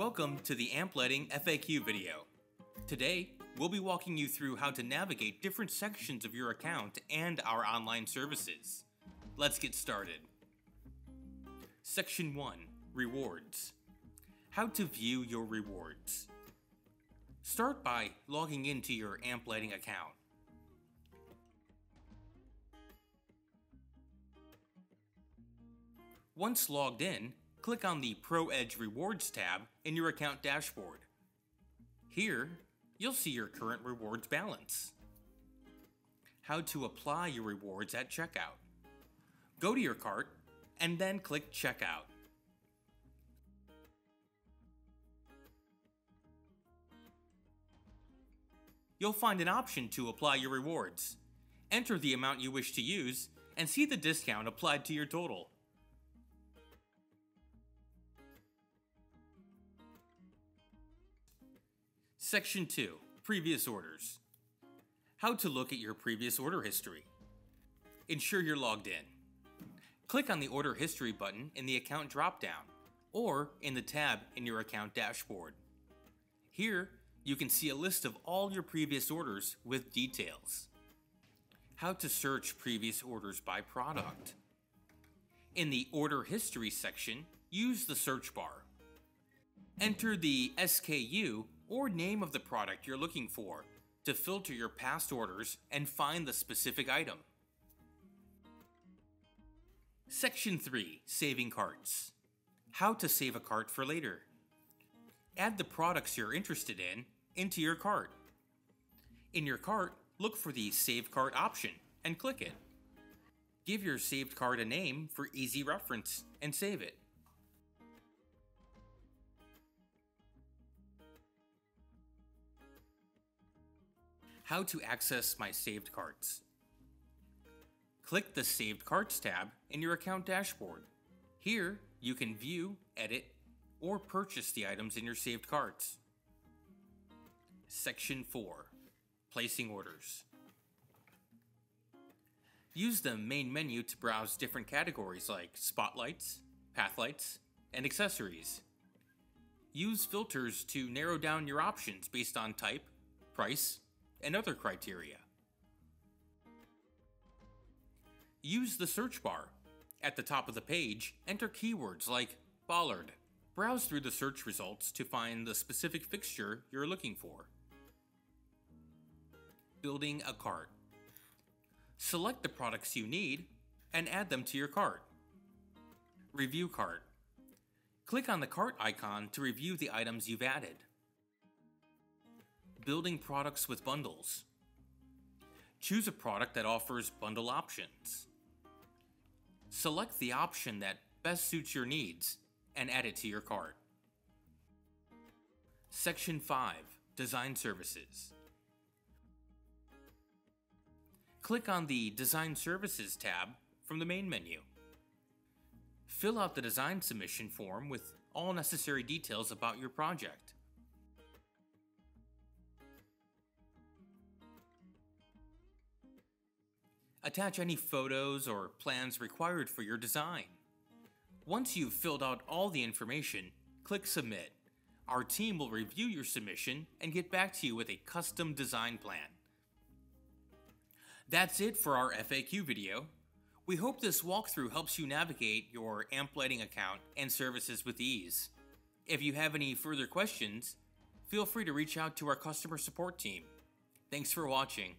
Welcome to the AMP Lighting FAQ video. Today, we'll be walking you through how to navigate different sections of your account and our online services. Let's get started. Section 1 Rewards How to view your rewards. Start by logging into your AMP Lighting account. Once logged in, click on the Pro Edge Rewards tab in your account dashboard. Here, you'll see your current rewards balance. How to apply your rewards at checkout. Go to your cart and then click Checkout. You'll find an option to apply your rewards. Enter the amount you wish to use and see the discount applied to your total. Section 2 Previous Orders How to look at your previous order history. Ensure you're logged in. Click on the Order History button in the Account dropdown or in the tab in your account dashboard. Here, you can see a list of all your previous orders with details. How to search previous orders by product. In the Order History section, use the search bar. Enter the SKU or name of the product you're looking for to filter your past orders and find the specific item. Section 3 Saving Carts How to save a cart for later. Add the products you're interested in into your cart. In your cart, look for the Save Cart option and click it. Give your saved cart a name for easy reference and save it. How to access my saved carts. Click the Saved Carts tab in your account dashboard. Here, you can view, edit, or purchase the items in your saved carts. Section 4 Placing Orders. Use the main menu to browse different categories like spotlights, pathlights, and accessories. Use filters to narrow down your options based on type, price, and other criteria. Use the search bar. At the top of the page, enter keywords like bollard. Browse through the search results to find the specific fixture you're looking for. Building a cart. Select the products you need and add them to your cart. Review cart. Click on the cart icon to review the items you've added. Building products with bundles. Choose a product that offers bundle options. Select the option that best suits your needs and add it to your cart. Section 5 Design Services. Click on the Design Services tab from the main menu. Fill out the design submission form with all necessary details about your project. Attach any photos or plans required for your design. Once you've filled out all the information, click Submit. Our team will review your submission and get back to you with a custom design plan. That's it for our FAQ video. We hope this walkthrough helps you navigate your AMP Lighting account and services with ease. If you have any further questions, feel free to reach out to our customer support team. Thanks for watching.